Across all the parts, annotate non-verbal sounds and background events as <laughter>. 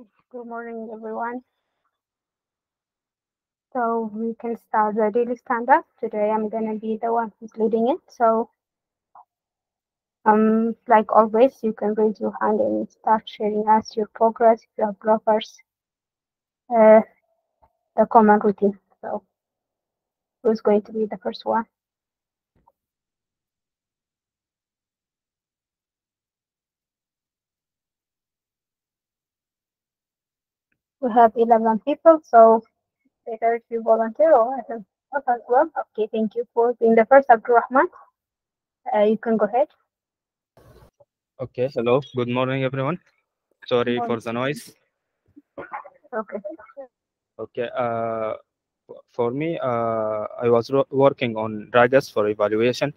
Good morning, everyone. So we can start the daily stand-up. Today I'm gonna be the one who's leading it. So um, like always, you can raise your hand and start sharing us your progress if you blockers, uh, the common routine. So who's going to be the first one? We have 11 people, so better if you volunteer or I can help as well. Okay, thank you for being the first, Abdurrahman. Uh, you can go ahead. Okay, hello. Good morning, everyone. Sorry for the noise. Okay. Okay, uh, for me, uh, I was working on Ragas for evaluation,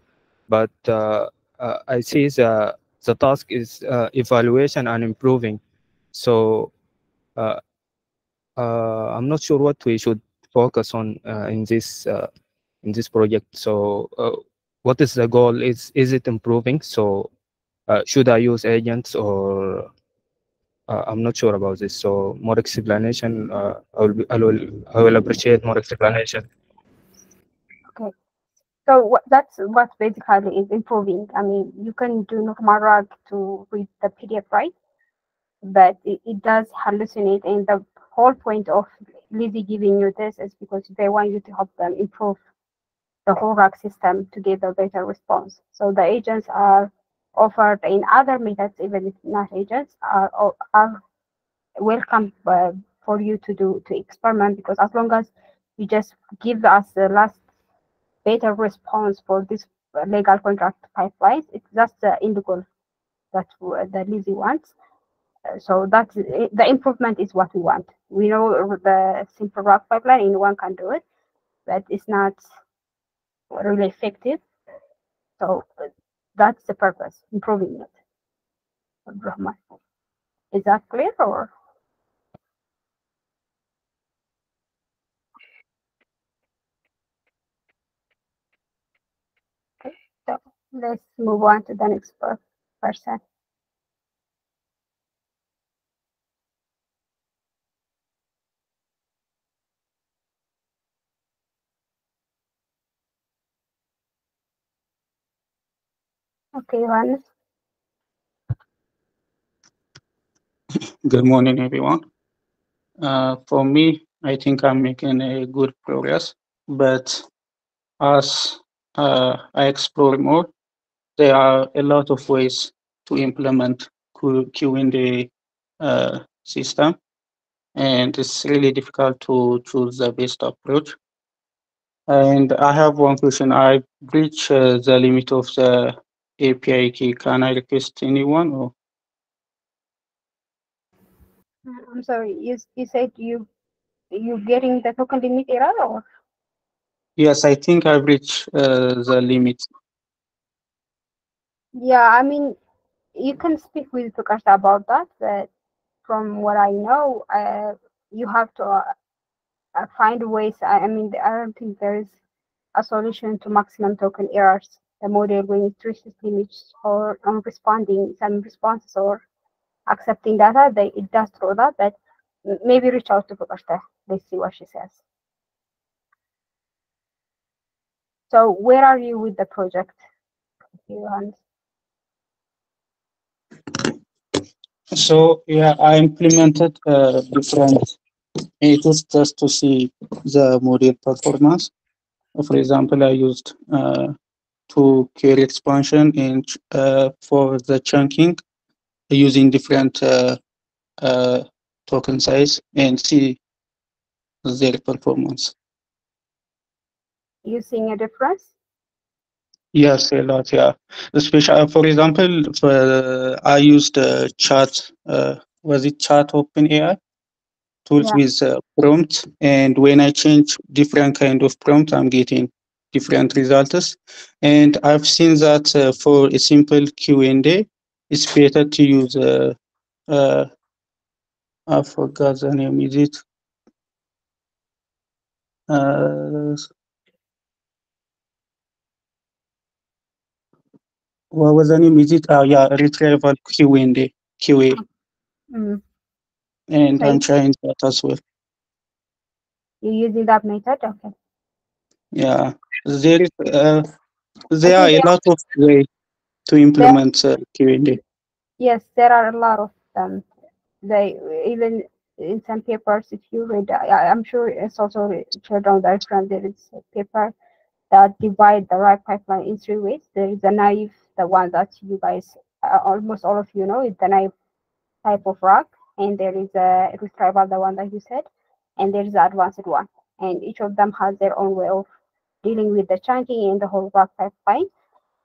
but uh, uh, I see the, the task is uh, evaluation and improving. So uh, I'm not sure what we should focus on uh, in this uh, in this project. So uh, what is the goal? Is is it improving? So uh, should I use agents or uh, I'm not sure about this. So more explanation. Uh, I will be, I will I will appreciate more explanation. Okay, so what, that's what basically is improving. I mean, you can do normal rag to read the PDF, right? But it, it does hallucinate, and the whole point of Lizzy giving you this is because they want you to help them improve the whole rag system to get a better response. So the agents are offered in other methods, even if not agents, are are welcome uh, for you to do to experiment because as long as you just give us the last better response for this legal contract pipelines. It's just the end goal that w- the Lizzy wants. Uh, So that's the improvement is what we want. We know the simple RAG pipeline, anyone can do it, but it's not really effective. So that's the purpose, improving it. Is that clear or? Let's move on to the next person. Johannes. Good morning, everyone. Uh, for me, I think I'm making a good progress, but as uh, I explore more, there are a lot of ways to implement Q- Q&A uh, system, and it's really difficult to choose the best approach. And I have one question. I reached uh, the limit of the API key. Can I request anyone? Or Uh, I'm sorry, you, you said you you getting the token limit error or? yes, I think I've reached uh, the limit. Yeah, I mean, you can speak with Tukasha about that, but from what I know, uh, you have to uh, uh, find ways. I, I mean, I don't think there is a solution to maximum token errors. The model when it reaches limits or on responding some responses or accepting data, they it does throw that, but maybe reach out to Tukasha. Let's see what she says. So where are you with the project? So yeah, I implemented uh, different methods just to see the model performance. For example, I used uh, to query expansion in uh, for the chunking using different uh, uh, token size and see their performance. You seeing a difference? Yes, a lot. Yeah, especially for example, for, I used uh, chat. Uh, was it chat OpenAI? tools Yeah. with uh, prompt and when i change different kind of prompt i'm getting different results and i've seen that uh, for a simple q&a it's better to use uh, uh, i forgot the name is it uh, what was the name is it uh, yeah retrieval q&a qa Mm. and So I'm trying that as well. you're using that method? Okay. Yeah, there is uh, there are a lot of ways to implement uh, Q&A. Yes, there are a lot of them. They even in some papers, if you read, I, I'm sure it's also shared on the reference. There is a paper that divide the RAG pipeline in three ways. There is the naive, the one that you guys, uh, almost all of you know, is the naive type of RAG, and there is a retrieval, the one that you said, and there is the advanced one. And each of them has their own way of dealing with the chunking and the whole RAG pipeline.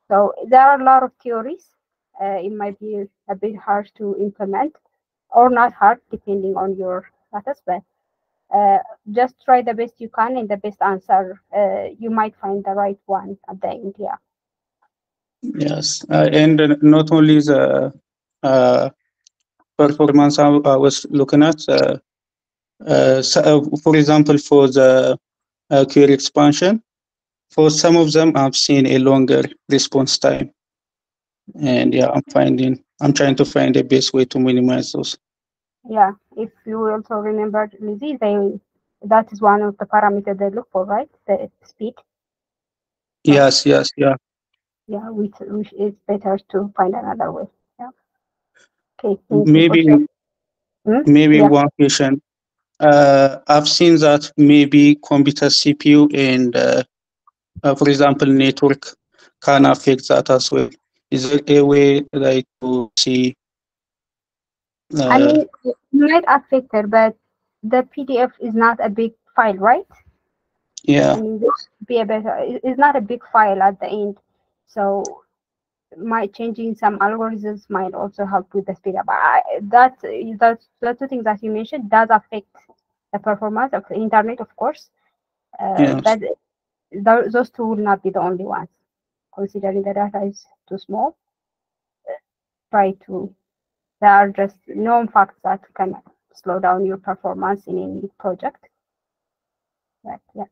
So there are a lot of theories. Uh, it might be a bit hard to implement or not hard, depending on your status, but uh, just try the best you can and the best answer. Uh, you might find the right one at the end. Yeah. Yes, uh, and not only the uh, performance I, I was looking at, uh, so, for example, for the query expansion, for some of them, I've seen a longer response time. And yeah, I'm finding, I'm trying to find the best way to minimize those. Yeah. If you also remember, Lizzy, they that is one of the parameters they look for, right? The speed. Yes, yes, yeah. Yeah, which, which is better to find another way. Yeah. Okay. thank you for Maybe. Hmm? maybe Yeah. one question. Uh, I've seen that maybe computer CPU and, uh, uh, for example, network can affect that as well. Is there a way like to see? I Uh, mean, it might affect it, but the PDF is not a big file, right? yeah, I mean, this be a better. It's not a big file at the end, so my changing some algorithms might also help with the speed up. I, that that's the two things that you mentioned does affect the performance of the internet, of course. Uh, Yes. But those two will not be the only ones, considering the data is too small. Try to. There are just known facts that can slow down your performance in any project. But yeah.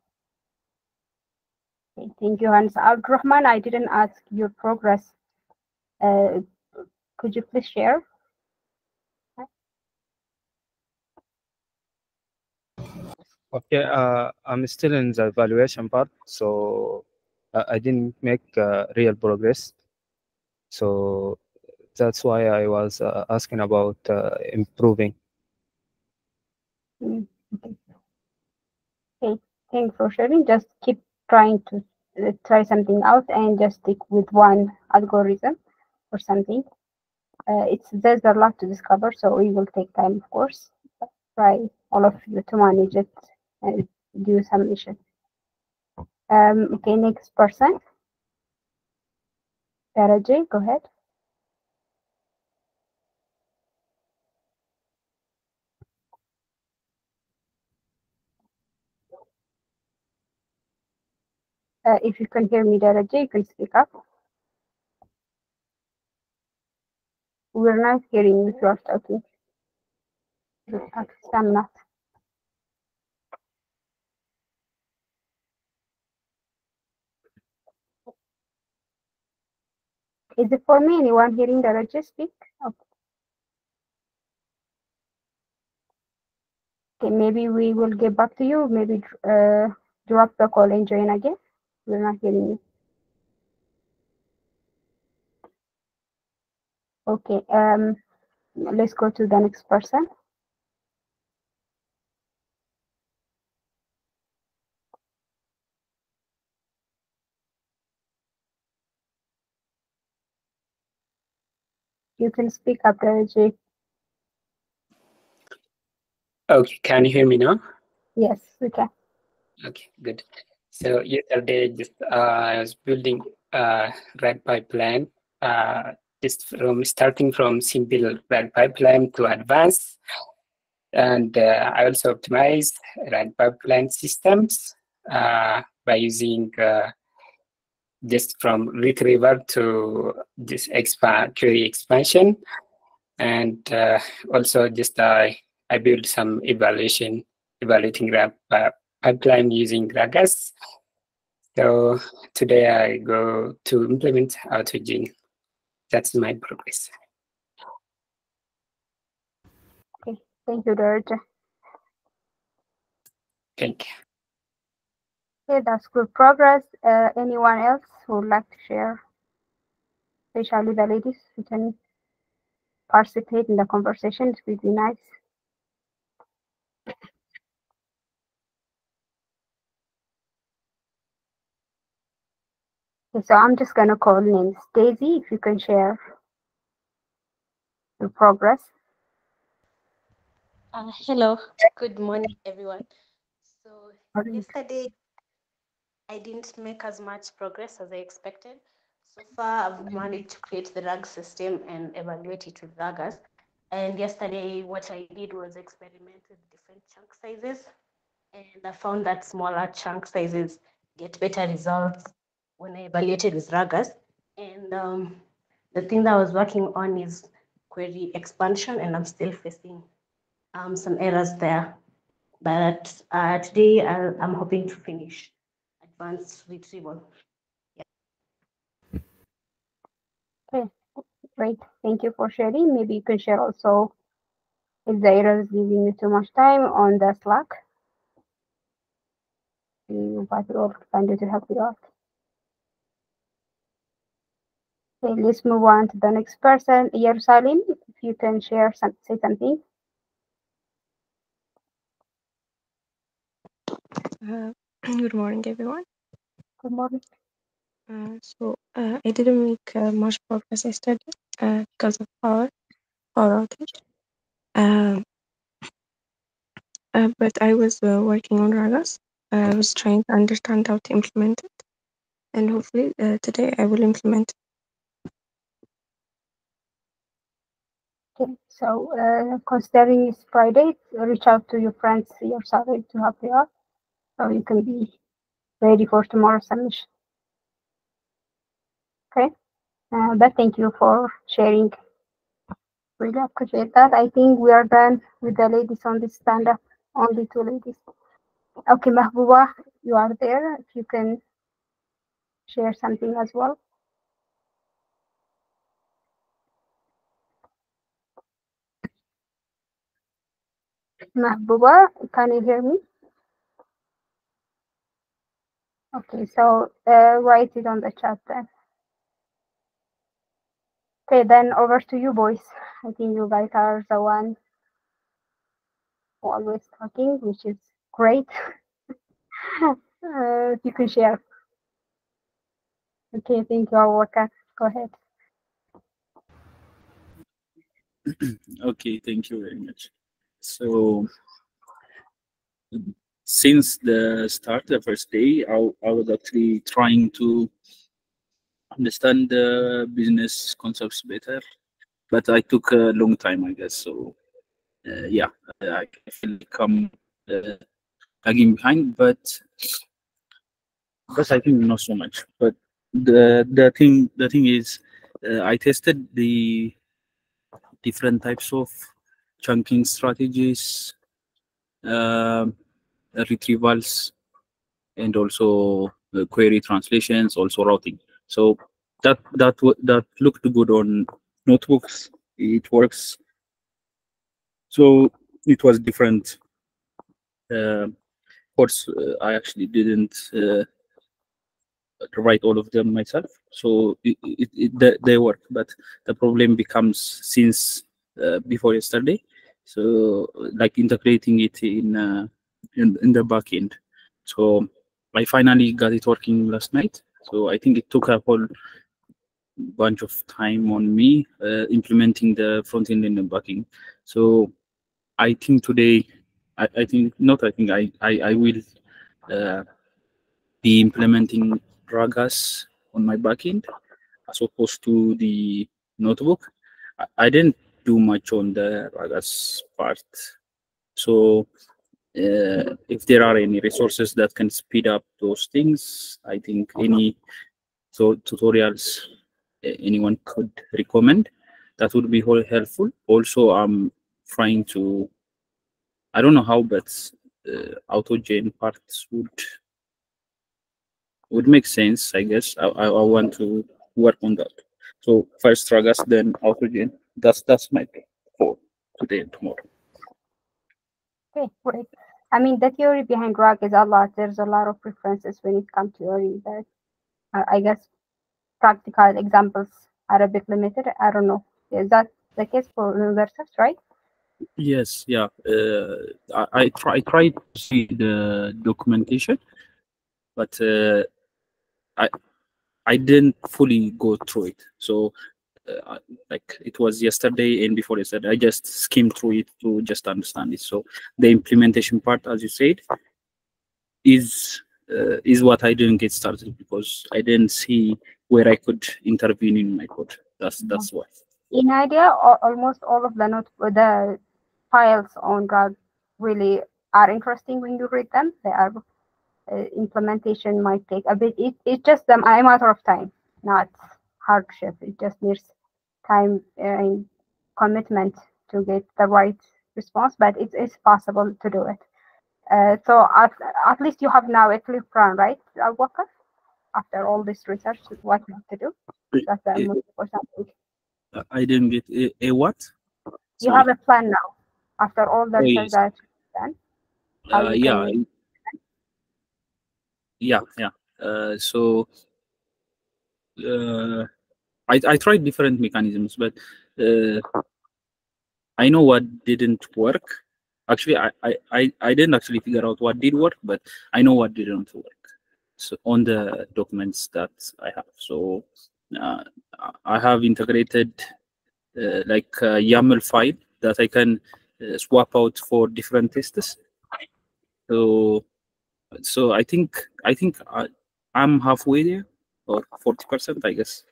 Okay, thank you, Hans. Abdurrahman, I didn't ask your progress. Uh, could you please share? Okay, uh, I'm still in the evaluation part, so uh, I didn't make uh, real progress. So that's why I was uh, asking about uh, improving. Mm, Okay. Thanks for sharing. Just keep trying to uh, try something out and just stick with one algorithm or something. It's there's a lot to discover, so it will take time, of course. Try all of you to manage it do submission. Um, okay, next person. Sarah J, go ahead. Uh, if you can hear me, Dara J, you can speak up. We're not hearing you if you are talking. I'm not. Is it for me? Anyone hearing Dara J speak? Okay. Okay, maybe we will get back to you. Maybe uh, drop the call and join again. We're not hearing you. Okay, um, let's go to the next person. You can speak up, J. Okay, can you hear me now? Yes, we can. Okay, good. So yesterday, just uh, I was building a RAG pipeline, uh, just from starting from simple RAG pipeline to advanced, and uh, I also optimize RAG pipeline systems uh, by using uh, just from retrieval to this expand query expansion, and uh, also just I I build some evaluation evaluating RAG pi- pipeline using Ragas. So today I go to implement AutoGen. That's my progress. Okay, thank you, George. Thank you. Okay, that's good progress. Uh, anyone else who would like to share? Especially the ladies who can participate in the conversation. It would be nice. Okay, so I'm just gonna call names. Daisy, if you can share your progress. Uh, hello, good morning, everyone. So Morning. yesterday, I didn't make as much progress as I expected. So far, I've managed to create the RAG system and evaluate it with RAGAS. And yesterday, what I did was experiment with different chunk sizes. And I found that smaller chunk sizes get better results when I evaluated with RAGAS. And um, the thing that I was working on is query expansion, and I'm still facing um, some errors there. But uh, today I, I'm hoping to finish advanced retrieval. Great, thank you for sharing. Maybe you can share also if the error is giving you too much time on the Slack. We invite you all to find you to help you out. Okay, let's move on to the next person. Jerusalem, if you can share some, say something. Uh, good morning, everyone. Good morning. Uh, so uh, I didn't make uh, much progress yesterday uh, because of power power outage. Um, uh, but I was uh, working on Ragas. I was trying to understand how to implement it, and hopefully uh, today I will implement. it. Okay, so uh, considering it's Friday, reach out to your friends Jerusalem to help you out, so you can be ready for tomorrow's submission. Okay, uh, but thank you for sharing. Really appreciate that. I think we are done with the ladies on this stand up. Only two ladies. Okay, Mahbuba, you are there. If you can share something as well. Mahbuba, can you hear me? Okay, so uh, write it on the chat then. Okay, then over to you boys. I think you guys are the one always talking, which is great. <laughs> uh, you can share. Okay, thank you, Awaka. Go ahead. <clears throat> Okay, thank you very much. So since the start, the first day, I, I was actually trying to understand the business concepts better, but I took a long time, I guess. So uh, yeah, I feel I'm uh, lagging behind, but but I think not so much. But the the thing the thing is, uh, I tested the different types of chunking strategies, um, retrievals, and also uh, query translations, also routing. So that that that looked good on notebooks. It works. So it was different. Uh, course, uh, I actually didn't uh, write all of them myself. So it, it, it, they, they work, but the problem becomes since uh, before yesterday. So like integrating it in uh, in, in the back end. So I finally got it working last night. So I think it took a whole bunch of time on me uh, implementing the front end and the back end. So I think today, I, I think not. I think I I, I will uh, be implementing Ragas on my backend as opposed to the notebook. I, I didn't do much on the Ragas part. So if there are any resources that can speed up those things, I think any so tutorials uh, anyone could recommend that would be whole helpful. Also, I'm trying to I don't know how, but uh, AutoGen parts would would make sense, I guess. I, I, I want to work on that. So first Ragas, then AutoGen. That's that's my plan for today and tomorrow. Okay, great. I mean, the theory behind RAG is a lot. There's a lot of references when it comes to theory, but uh, I guess practical examples are a bit limited. I don't know. Is that the case for universities, right? Yes, yeah. Uh, I, I try I tried to see the documentation, but uh, I I didn't fully go through it. So uh, like it was yesterday and before yesterday, I just skimmed through it to just understand it. So the implementation part, as you said, is uh, is what I didn't get started because I didn't see where I could intervene in my code. That's that's why. In idea, almost all of the note the files on RAG really are interesting when you read them. They are uh, implementation might take a bit. It, it's just a matter of time, not hardship. It just needs time and commitment to get the right response, but it's, it's possible to do it. Uh, so at, at least you have now a clear plan, right, Walker? After all this research, what have to do. That's the Uh, most important thing. Uh, I didn't get a, a what? You have a plan now. After all the Oh, research yes. that done. Uh, yeah, can- yeah, yeah. Uh, so uh, I I tried different mechanisms, but uh, I know what didn't work. Actually, I, I, I, didn't actually figure out what did work, but I know what didn't work. So on the documents that I have, so uh, I have integrated uh, like a YAML file that I can uh, swap out for different tests. So so I think I think I, I'm halfway there, or forty percent, I guess.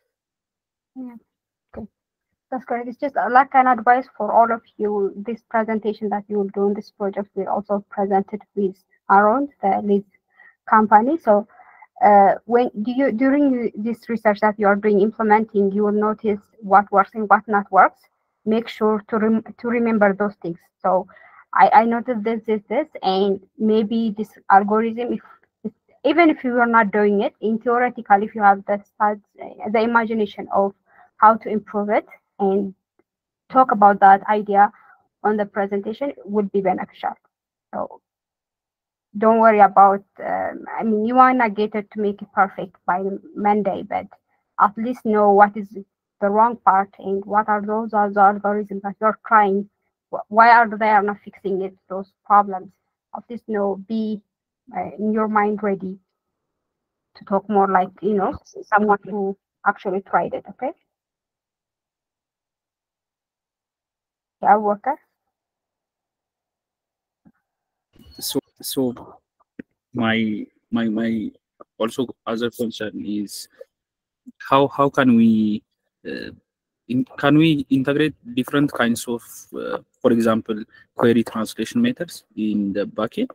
That's correct. It's just uh, like an advice for all of you. This presentation that you will do in this project, we also presented with Aaron, the lead company. So uh, when do you during this research that you are doing implementing, you will notice what works and what not works. Make sure to rem- to remember those things. So I, I noticed this, this, this, and maybe this algorithm, if, even if you are not doing it, in theoretical, if you have the the imagination of how to improve it and talk about that idea on the presentation would be beneficial. So don't worry about, um, I mean, you want to get it to make it perfect by Monday, but at least know what is the wrong part and what are those other algorithms that you're trying. Why are they are not fixing it, those problems? At least know, be uh, in your mind ready to talk more like, you know, someone who actually tried it, okay? Yeah, worker. So so my my my also other concern is how how can we uh, in, can we integrate different kinds of uh, for example query translation methods in the bucket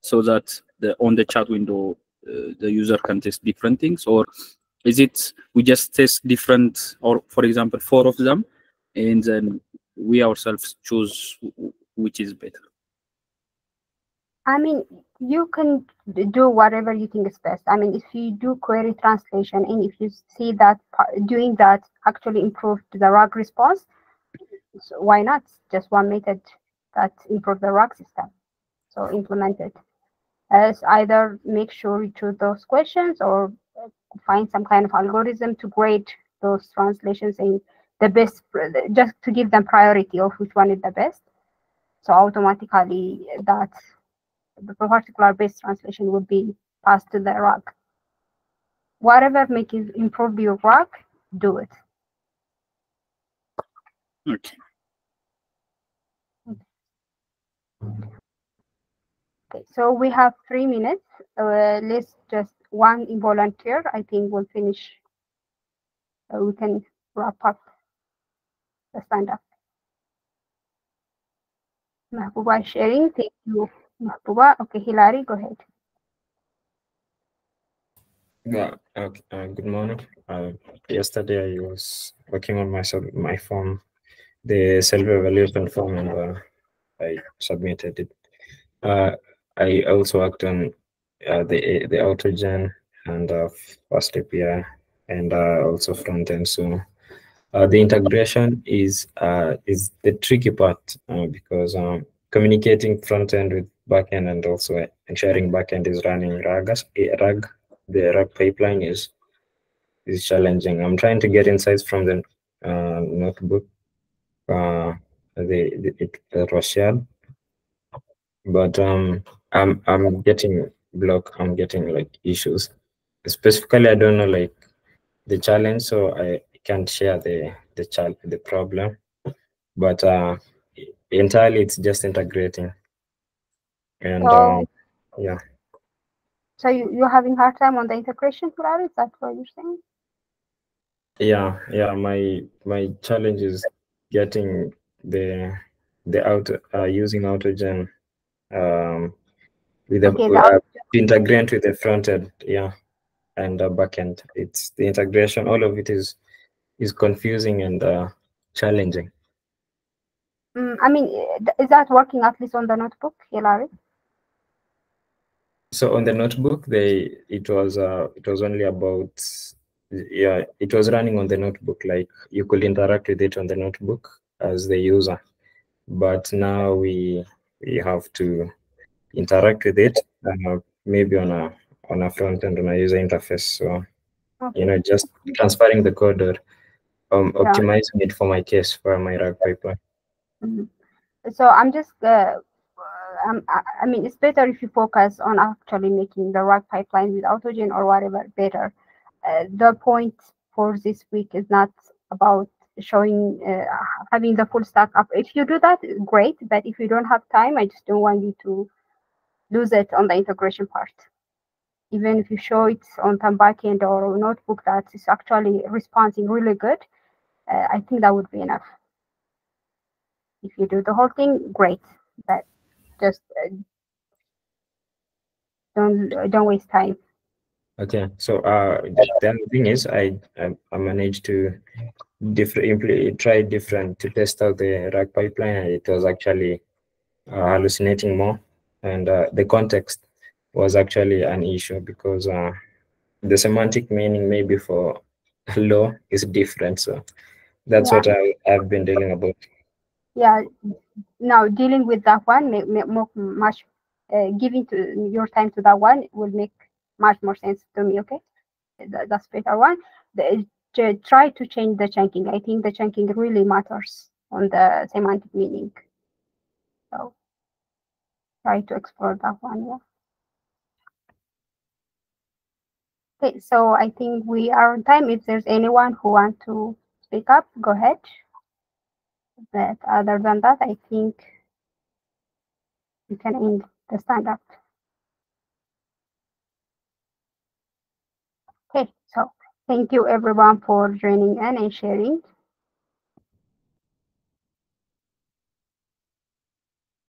so that the on the chat window uh, the user can test different things or is it we just test different or for example four of them and then we ourselves choose which is better I mean, you can do whatever you think is best. I mean, if you do query translation and if you see that doing that actually improved the RAG response, so why not? Just one method that improved the RAG system. So implement it. As either make sure you choose those questions or find some kind of algorithm to grade those translations in the best, just to give them priority of which one is the best. So automatically that the particular base translation would be passed to the RAG. Whatever make you improve your RAG, do it. okay Okay, so we have three minutes. Uh, let's just one volunteer. I think we'll finish. Uh, we can wrap up stand up. Mahbuba sharing. Thank you, Mahbuba. Okay, Hilary, go ahead. Yeah, okay, uh, good morning. Uh, yesterday I was working on my my form, the self-evaluation form, and uh, I submitted it. Uh, I also worked on uh, the the AutoGen and uh, API and uh, also front end. So uh, the integration is uh, is the tricky part uh, because um, communicating front end with back end and also ensuring back end is running RAGs, RAG, the RAG pipeline is is challenging. I'm trying to get insights from the uh, notebook uh, the, the it, that was shared, but um, I'm I'm getting block. I'm getting like issues. Specifically, I don't know like the challenge, so I can't share the the child the problem. But uh, entirely, it's just integrating, and um, yeah. so you, you're having hard time on the integration, Hilary? Is that what you're saying? Yeah, yeah. My my challenge is getting the the out uh, using autogen um with the Okay, uh, integrate with the front end, yeah, and the back end. It's the integration. All of it is is confusing and uh, challenging. Mm, I mean, is that working at least on the notebook, Hilary? So on the notebook, they it was uh it was only about yeah it was running on the notebook like you could interact with it on the notebook as the user, but now we we have to interact with it uh, maybe on a on a front end on a user interface. So Okay. you know just transferring the code or um, Yeah. optimizing it for my case for my RAG pipeline. Mhm. So I'm just, uh, um, I, mean, it's better if you focus on actually making the right pipeline with Autogen or whatever better. Uh, the point for this week is not about showing, uh, having the full stack up. If you do that, great. But if you don't have time, I just don't want you to lose it on the integration part. Even if you show it on some backend or notebook that is actually responding really good, uh, I think that would be enough. If you do the whole thing, great. But just uh, don't don't waste time. Okay, so uh, the thing is I I, managed to different try different to test out the RAG pipeline. It was actually uh, hallucinating more, and uh, the context was actually an issue because uh, the semantic meaning maybe for <laughs> law is different. So that's Yeah. what I I've been dealing about. Yeah. Now dealing with that one, make, make more, much uh, giving to your time to that one will make much more sense to me. Okay, That- that's better one. The, try to change the chunking. I think the chunking really matters on the semantic meaning. So try to explore that one. Yeah. Okay, so I think we are on time. If there's anyone who want to speak up, go ahead. But other than that, I think we can end the stand up. Okay, so thank you everyone for joining in and sharing.